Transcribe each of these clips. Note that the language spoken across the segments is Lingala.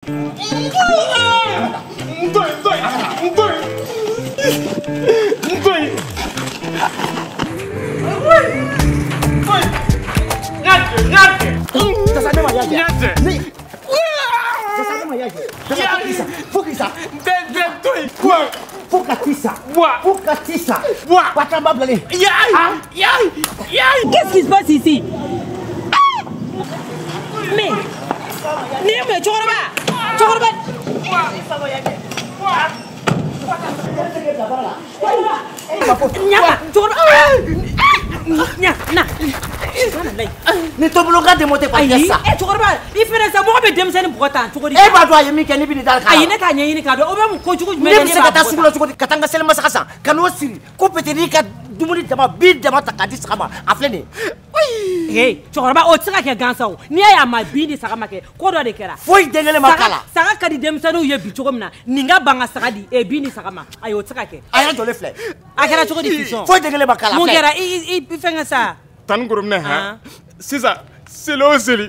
对对对对。Focatissa. Bois. Focatissa. Bois. Patamba blé. Qu'est-ce qui se passe ici? Ah! Mais, mais tu remarques. Eh, eh, ni toboloka tɛ mote pacɛsacɛkɔrɔba i fɛnɛ sa mɔgɔ bɛ denmisɛnni bɔgɔ tan cogo di e b'a dɔn a ye min kɛ ni bi ni dali ayi ne t'a ɲɛɲini k'a dɔn o bɛ mun kojugu jumɛn ne bɛ se ka taa sugu la cogo di ka taa n ka selimasaka san ka n'o siri ko peut-être i ka dumuni dama bi dama ta k'a di saga ma a filɛ nin ye. cɛkɔrɔba o tɛ se ka kɛ gansan o n'i y'a y'a ma bin ni saga ma kɛ ko dɔ de kɛra. foyi den ma k'a la. saga ka di denmisɛnninw ye bi cogo min na nin ka ban ka saga di e bin ni saga ma ayi o tɛ se ka kɛ. a yɛrɛ jɔlen filɛ. a kɛra cogo di sisan. foyi den ma k'a la. mun kɛra i i fɛnkɛ sa. tani korominɛ han sisan seli o seli.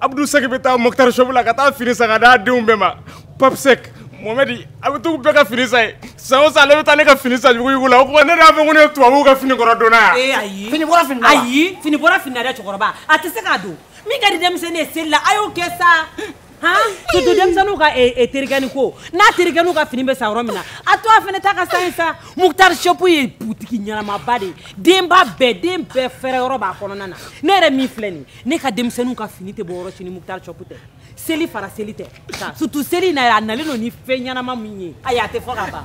abudu seki bɛ taa mɔkutari sɔbu la ka taa fini san ka d'a denw bɛɛ ma papsek mɔmɛdi a bɛ t'u bɛɛ ka fini san ye. san o san ale bɛ taa ne ka fini san yuguyugu la o kɔrɔ ne de y'a fɔ ko ne ye tubabuw ka fini kɔrɔ donna yan. ee ayi fini bɔra fini la wa ayi fini bɔra fini la dɛ cɛkɔrɔba a tɛ se k'a don min ka di denmisɛnnin ye seli la a y'o kɛ sa han surtout denmisɛnninw ka terikɛni ko n'a terikɛninw ka fini bɛ san yɔrɔ min na a to a fana ta ka san in sa mukutari shop ye butigi ɲɛnamaba de ye denba bɛɛ den bɛɛ fɛrɛ yɔrɔ b'a kɔnɔna na ne yɛrɛ min filɛ nin ne ka denmisɛnninw ka fini tɛ bɔ yɔrɔ si ni mukutari shop tɛ seli fara seli tɛ surtout seli in na a nalen don ni fɛn ɲɛnama min ye ayi a tɛ fɔ ka ban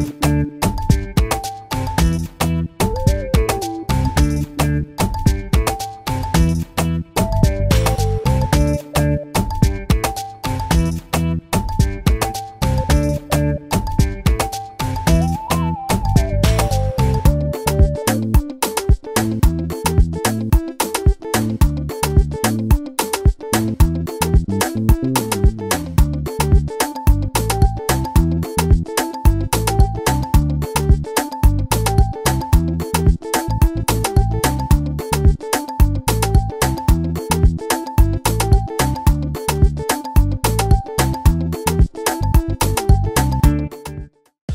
Thank you.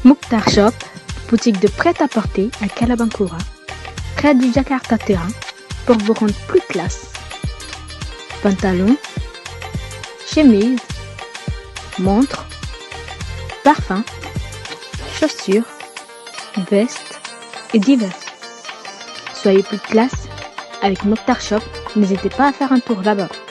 Mouktar Shop, boutique de prêt-à-porter à Kalabankura, près du Jakarta Terrain, pour vous rendre plus classe. Pantalons, chemises, montres, parfums, chaussures, vestes et divers. Soyez plus classe avec Mokhtar Shop, n'hésitez pas à faire un tour là-bas.